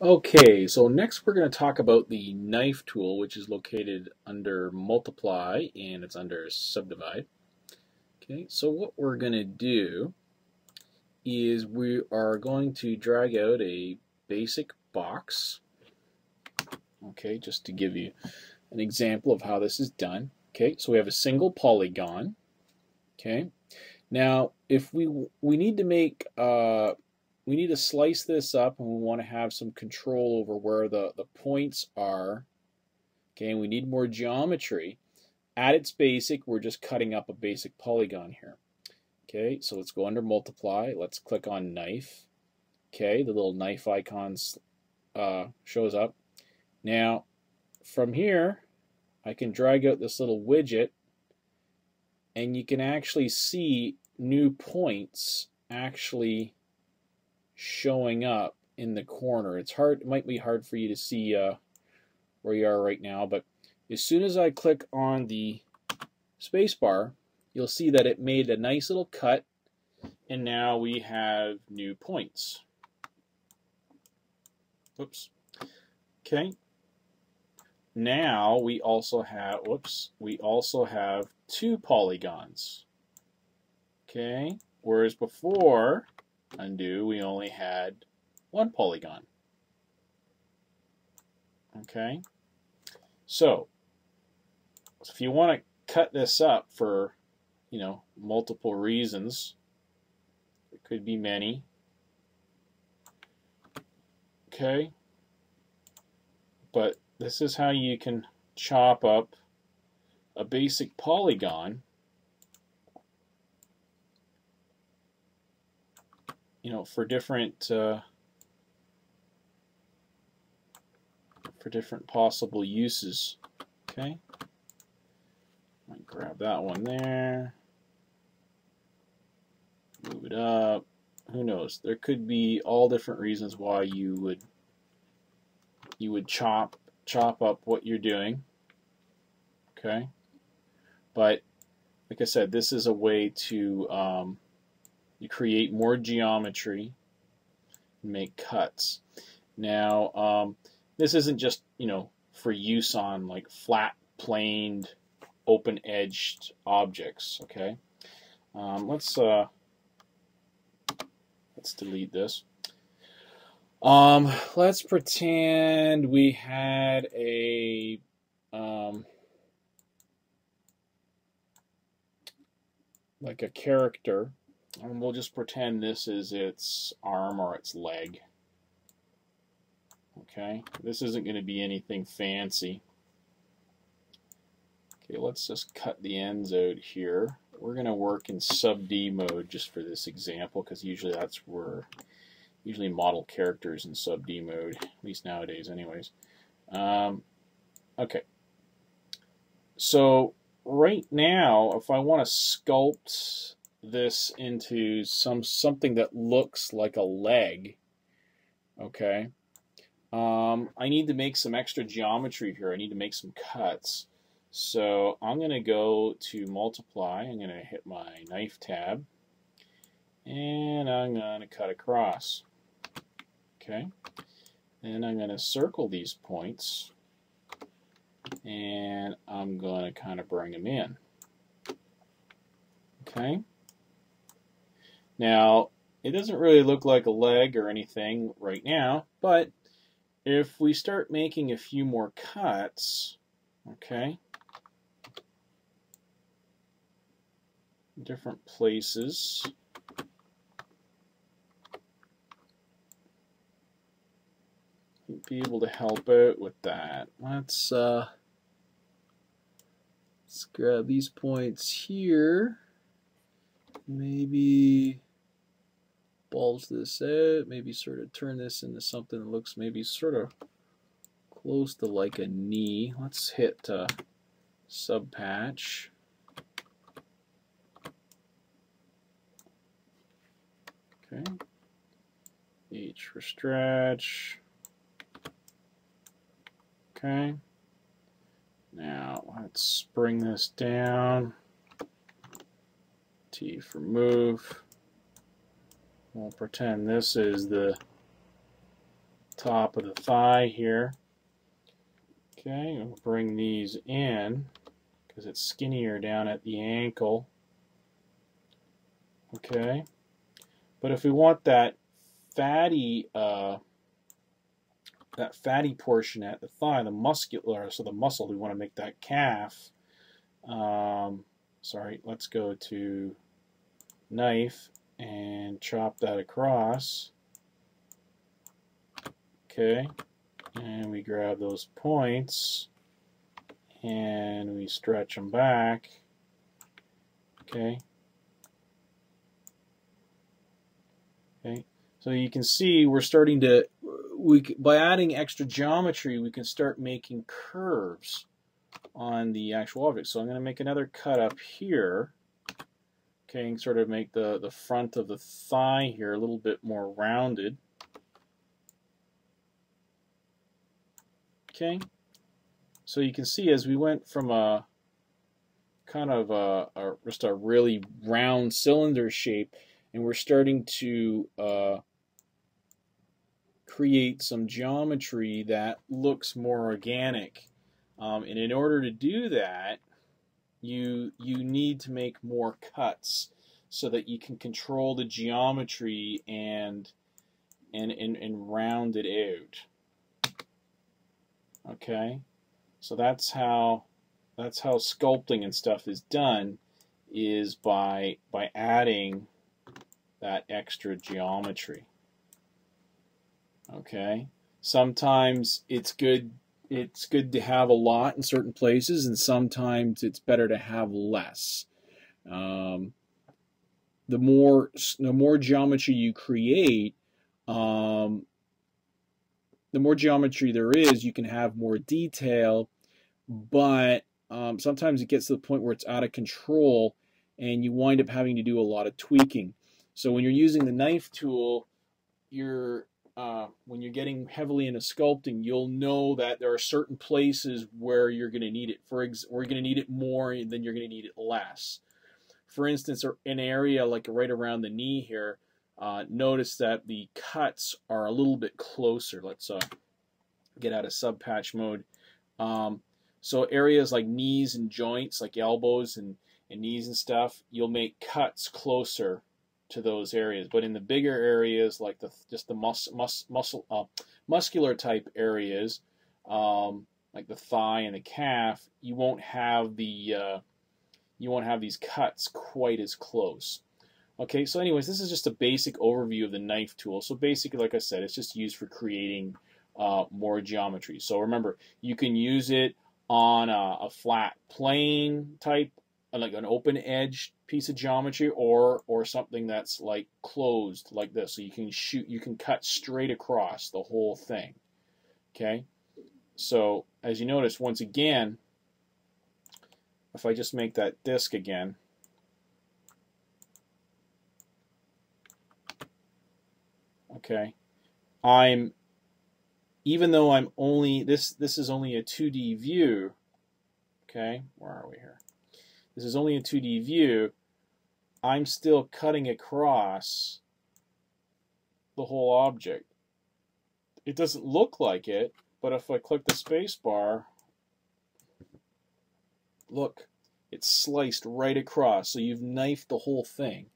Okay, so next we're going to talk about the knife tool, which is located under multiply and it's under subdivide. Okay, so what we're going to do is we are going to drag out a basic box. Okay, just to give you an example of how this is done. Okay, so we have a single polygon. Okay, now if we we need to make uh, we need to slice this up and we want to have some control over where the, the points are. Okay, and we need more geometry. At its basic, we're just cutting up a basic polygon here. Okay, so let's go under multiply. Let's click on knife. Okay, the little knife icon uh, shows up. Now, from here, I can drag out this little widget and you can actually see new points actually showing up in the corner. It's hard, it might be hard for you to see uh, where you are right now, but as soon as I click on the spacebar, you'll see that it made a nice little cut, and now we have new points. Oops. Okay. Now we also have, whoops, we also have two polygons. Okay. Whereas before, undo, we only had one polygon. Okay, so if you want to cut this up for, you know, multiple reasons, it could be many. Okay, but this is how you can chop up a basic polygon you know, for different uh, for different possible uses. Okay, grab that one there, move it up. Who knows? There could be all different reasons why you would you would chop chop up what you're doing. Okay, but like I said, this is a way to um, you create more geometry, and make cuts. Now, um, this isn't just, you know, for use on like flat planed, open-edged objects, okay? Um, let's, uh, let's delete this. Um, let's pretend we had a, um, like a character and we'll just pretend this is its arm or its leg. Okay, this isn't going to be anything fancy. Okay, let's just cut the ends out here. We're going to work in sub D mode just for this example because usually that's where usually model characters in sub D mode, at least nowadays anyways. Um, okay, so right now if I want to sculpt this into some something that looks like a leg, okay, um, I need to make some extra geometry here. I need to make some cuts. So I'm going to go to multiply. I'm going to hit my knife tab. And I'm going to cut across. Okay. And I'm going to circle these points. And I'm going to kind of bring them in. Okay. Now, it doesn't really look like a leg or anything right now, but if we start making a few more cuts, okay, different places, be able to help out with that. Let's uh, let's grab these points here. Maybe bulge this out, maybe sort of turn this into something that looks maybe sort of close to like a knee. Let's hit uh, sub patch. Okay. H for stretch. Okay. Now let's bring this down. T for move. We'll pretend this is the top of the thigh here. Okay, we'll bring these in because it's skinnier down at the ankle. Okay, but if we want that fatty uh, that fatty portion at the thigh, the muscular, so the muscle, we want to make that calf. Um, sorry, let's go to knife and chop that across. Okay, and we grab those points and we stretch them back. Okay. Okay. So you can see we're starting to we by adding extra geometry we can start making curves on the actual object. So I'm going to make another cut up here. Okay, sort of make the, the front of the thigh here a little bit more rounded. Okay, so you can see as we went from a kind of a, a just a really round cylinder shape, and we're starting to uh, create some geometry that looks more organic. Um, and in order to do that, you you need to make more cuts so that you can control the geometry and and and, and round it out. Okay, so that's how that's how sculpting and stuff is done is by by adding that extra geometry. Okay, sometimes it's good it's good to have a lot in certain places, and sometimes it's better to have less. Um, the more the more geometry you create, um, the more geometry there is, you can have more detail, but um, sometimes it gets to the point where it's out of control and you wind up having to do a lot of tweaking. So when you're using the knife tool, you're uh, when you're getting heavily into sculpting, you'll know that there are certain places where you're going to need it. For ex- we're going to need it more, then you're going to need it less. For instance, an area like right around the knee here, uh, notice that the cuts are a little bit closer. Let's uh, get out of subpatch mode. Um, so areas like knees and joints, like elbows and, and knees and stuff, you'll make cuts closer to those areas. But in the bigger areas, like the just the mus, mus, muscle uh, muscular type areas, um, like the thigh and the calf, you won't have the uh, you won't have these cuts quite as close. Okay, so anyways, this is just a basic overview of the knife tool. So basically, like I said, it's just used for creating uh, more geometry. So remember, you can use it on a, a flat plane type, like an open edge piece of geometry, or or something that's like closed like this. So you can shoot, you can cut straight across the whole thing. Okay, so as you notice, once again, if I just make that disc again, okay I'm even though I'm only this this is only a 2D view okay where are we here this is only a 2D view I'm still cutting across the whole object it doesn't look like it but if I click the space bar look it's sliced right across so you've knifed the whole thing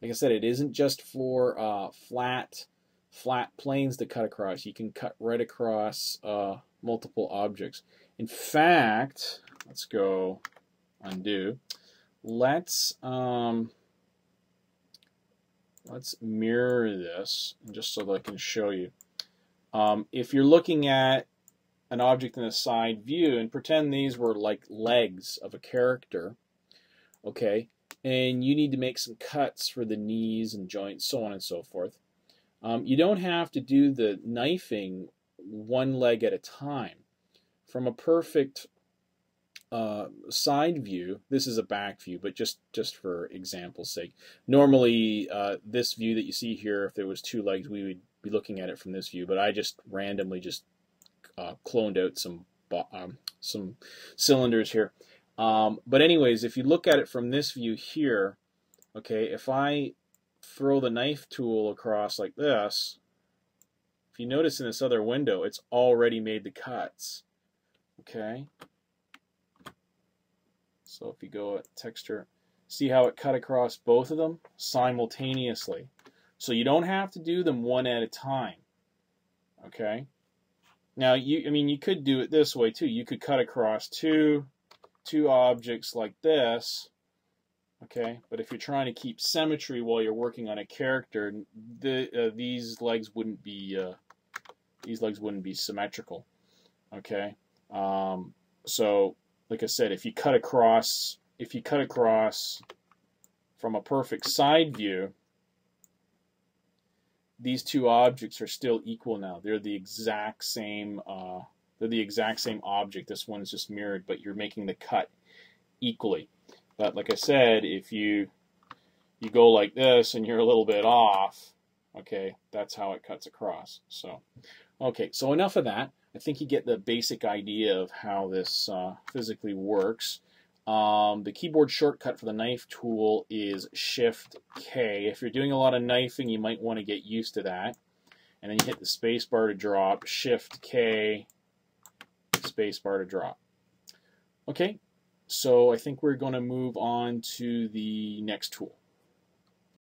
like I said it isn't just for uh, flat flat planes to cut across. You can cut right across uh, multiple objects. In fact, let's go undo. Let's um, let's mirror this just so that I can show you. Um, if you're looking at an object in a side view and pretend these were like legs of a character, okay, and you need to make some cuts for the knees and joints, so on and so forth. Um, you don't have to do the knifing one leg at a time. From a perfect uh, side view, this is a back view, but just, just for example's sake. Normally, uh, this view that you see here, if there was two legs, we would be looking at it from this view, but I just randomly just uh, cloned out some, um, some cylinders here. Um, but anyways, if you look at it from this view here, okay, if I throw the knife tool across like this, if you notice in this other window, it's already made the cuts. Okay. So if you go at texture, see how it cut across both of them simultaneously. So you don't have to do them one at a time. Okay. Now you, I mean, you could do it this way too. You could cut across two, two objects like this. Okay, but if you're trying to keep symmetry while you're working on a character, the, uh, these legs wouldn't be uh, these legs wouldn't be symmetrical. Okay, um, so like I said, if you cut across, if you cut across from a perfect side view, these two objects are still equal now. They're the exact same. Uh, they're the exact same object. This one is just mirrored, but you're making the cut equally. But like I said, if you you go like this and you're a little bit off, okay, that's how it cuts across. So, okay, so enough of that. I think you get the basic idea of how this uh, physically works. Um, the keyboard shortcut for the knife tool is Shift K. If you're doing a lot of knifing, you might want to get used to that. And then you hit the spacebar to drop, Shift K, spacebar to drop. Okay, so I think we're going to move on to the next tool.